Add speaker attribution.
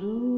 Speaker 1: do